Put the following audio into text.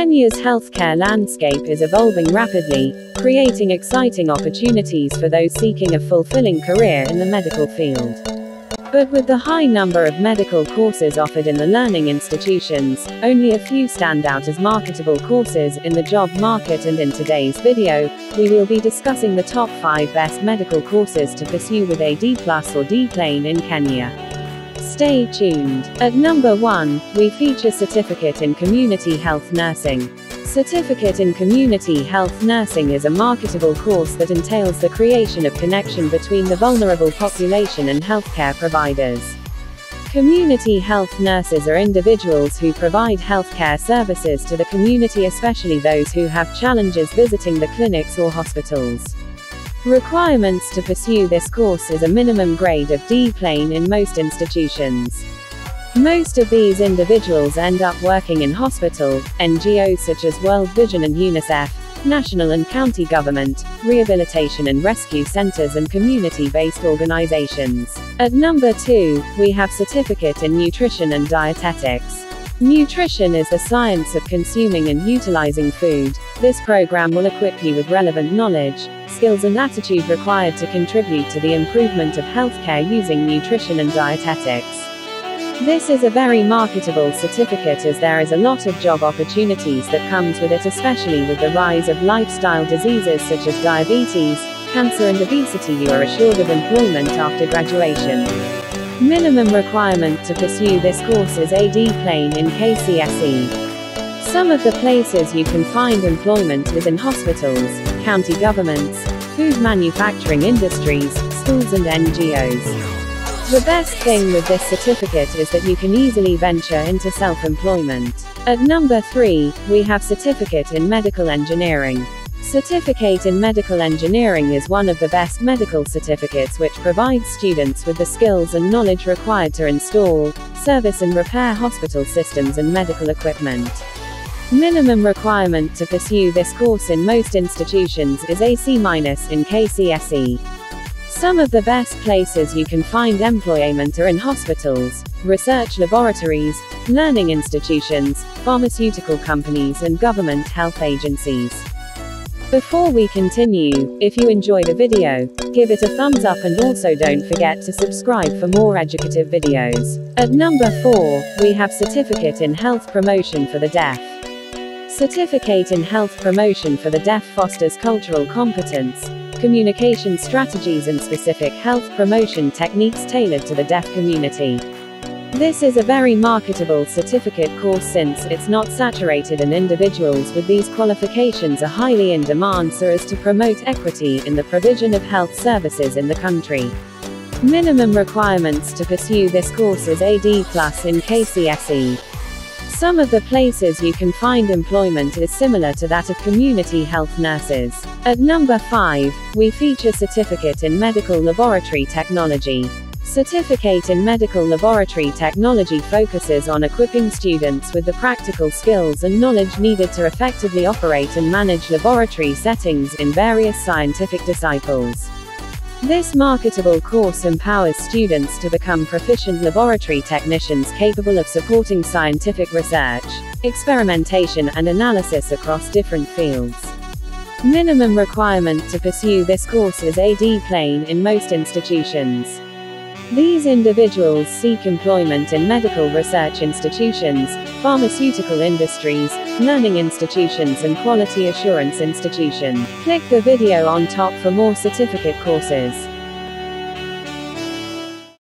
Kenya's healthcare landscape is evolving rapidly, creating exciting opportunities for those seeking a fulfilling career in the medical field. But with the high number of medical courses offered in the learning institutions, only a few stand out as marketable courses in the job market and in today's video, we will be discussing the top 5 best medical courses to pursue with a D plus or D plain in Kenya. Stay tuned. At number 1, we feature Certificate in Community Health Nursing. Certificate in Community Health Nursing is a marketable course that entails the creation of connection between the vulnerable population and healthcare providers. Community health nurses are individuals who provide healthcare services to the community, especially those who have challenges visiting the clinics or hospitals. Requirements to pursue this course is a minimum grade of D plain in most institutions. Most of these individuals end up working in hospital, NGOs such as World Vision and UNICEF, national and county government, rehabilitation and rescue centers and community-based organizations. At number 2, we have Certificate in Nutrition and Dietetics. Nutrition is the science of consuming and utilizing food. This program will equip you with relevant knowledge, skills and attitude required to contribute to the improvement of healthcare using nutrition and dietetics. This is a very marketable certificate as there is a lot of job opportunities that comes with it especially with the rise of lifestyle diseases such as diabetes, cancer and obesity you are assured of employment after graduation. Minimum requirement to pursue this course is AD plain in KCSE. Some of the places you can find employment is in hospitals, county governments, food manufacturing industries, schools and NGOs. The best thing with this certificate is that you can easily venture into self-employment. At number 3, we have Certificate in Medical Engineering. Certificate in Medical Engineering is one of the best medical certificates which provides students with the skills and knowledge required to install, service and repair hospital systems and medical equipment. Minimum requirement to pursue this course in most institutions is AC- in KCSE. Some of the best places you can find employment are in hospitals, research laboratories, learning institutions, pharmaceutical companies and government health agencies. Before we continue, if you enjoy the video, give it a thumbs up and also don't forget to subscribe for more educative videos. At number 4, we have Certificate in Health Promotion for the Deaf. Certificate in Health Promotion for the Deaf fosters cultural competence, communication strategies and specific health promotion techniques tailored to the deaf community. This is a very marketable certificate course since it's not saturated and individuals with these qualifications are highly in demand so as to promote equity in the provision of health services in the country. Minimum requirements to pursue this course is AD plus in KCSE. Some of the places you can find employment is similar to that of community health nurses. At number 5, we feature Certificate in Medical Laboratory Technology. Certificate in Medical Laboratory Technology focuses on equipping students with the practical skills and knowledge needed to effectively operate and manage laboratory settings in various scientific disciples. This marketable course empowers students to become proficient laboratory technicians capable of supporting scientific research, experimentation and analysis across different fields. Minimum requirement to pursue this course is AD plain in most institutions. These individuals seek employment in medical research institutions, pharmaceutical industries, learning institutions and quality assurance institution. Click the video on top for more certificate courses.